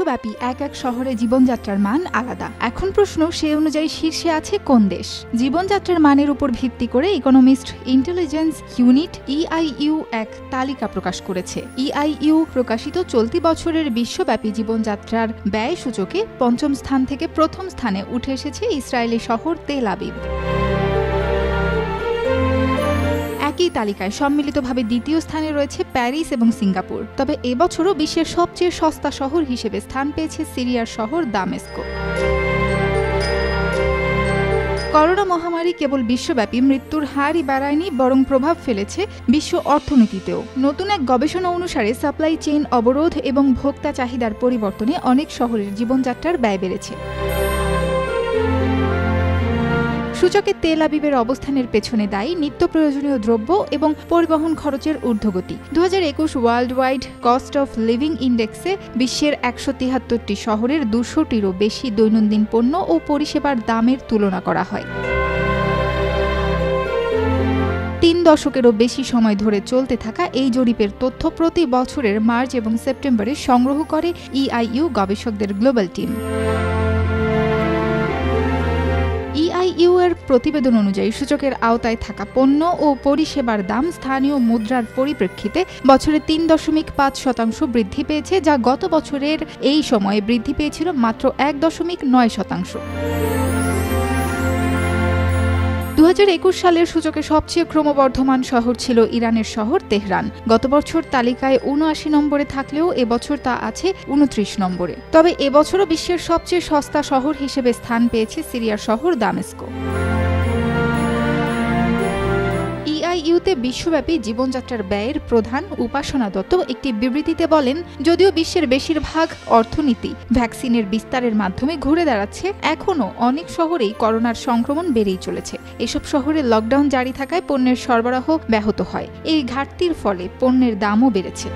বিশ্বব্যাপী এক এক শহরে জীবনযাত্রার মান আলাদা। এখন প্রশ্ন, সে অনুযায়ী শীর্ষে আছে কোন দেশ? জীবনযাত্রার মানের উপর ভিত্তি করে ইকোনমিস্ট ইন্টেলিজেন্স ইউনিট ইআইইউ এক তালিকা প্রকাশ করেছে। ইআইইউ প্রকাশিত চলতি বছরের বিশ্বব্যাপী জীবনযাত্রার ব্যয় সূচকে পঞ্চম স্থান থেকে প্রথম স্থানে উঠে এসেছে ইসরায়েলি শহর তেল আবিব। একই তালিকায় সম্মিলিতভাবে দ্বিতীয় স্থানে রয়েছে প্যারিস এবং সিঙ্গাপুর। তবে এবছরও বিশ্বের সবচেয়ে সস্তা শহর হিসেবে স্থান পেয়েছে সিরিয়ার শহর দামেস্কো। করোনা মহামারী কেবল বিশ্বব্যাপী, মৃত্যুর হারই বাড়ায়নি, বরং প্রভাব ফেলেছে বিশ্ব অর্থনীতিতেও। নতুন এক গবেষণা অনুসারে সাপ্লাই চেইন অবরোধ এবং ভোক্তা চাহিদার পরিবর্তনে অনেক শহরের জীবনযাত্রার ব্যয় বেড়েছে। সূচকে তেল আবিবের অবস্থানের পেছনে দায়ী নিত্য প্রয়োজনীয় দ্রব্য এবং পরিবহন খরচের ঊর্ধ্বগতি। দু হাজার একুশ world wide cost of living ইন্ডেক্সে বিশ্বের একশো তিয়াত্তরটি শহরের দুশোটিরও বেশি দৈনন্দিন পণ্য ও পরিষেবার দামের তুলনা করা হয়। তিন দশকেরও বেশি সময় ধরে চলতে থাকা এই জরিপের তথ্য প্রতি বছরের মার্চ এবং সেপ্টেম্বরে সংগ্রহ করে ইআইইউ গবেষকদের গ্লোবাল টিম। প্রতিবেদন অনুযায়ী সূচকের আওতায় থাকা পণ্য ও পরিষেবার দাম স্থানীয় মুদ্রার পরিপ্রেক্ষিতে বছরে তিন দশমিক পাঁচ শতাংশ বৃদ্ধি পেয়েছে, যা গত বছরের এই সময়ে বৃদ্ধি পেয়েছিল মাত্র এক দশমিক নয় শতাংশ। দু হাজার একুশ সালের সূচকে সবচেয়ে ক্রমবর্ধমান শহর ছিল ইরানের শহর তেহরান। গত বছর তালিকায় উনআশি নম্বরে থাকলেও এবছর তা আছে উনত্রিশ নম্বরে। তবে এবছরও বিশ্বের সবচেয়ে সস্তা শহর হিসেবে স্থান পেয়েছে সিরিয়ার শহর দামেস্কো। ইআইইউতে বিশ্বব্যাপী জীবনযাত্রার ব্যয়ের প্রধান উপাসনা দত্ত একটি বিবৃতিতে বলেন, যদিও বিশ্বের বেশিরভাগ অর্থনীতি ভ্যাকসিনের বিস্তারের মাধ্যমে ঘুরে দাঁড়াচ্ছে, এখনও অনেক শহরেই করোনার সংক্রমণ বেড়েই চলেছে। এসব শহরে লকডাউন জারি থাকায় পণ্যের সরবরাহ ব্যাহত হয়। এই ঘাটতির ফলে পণ্যের দামও বেড়েছে।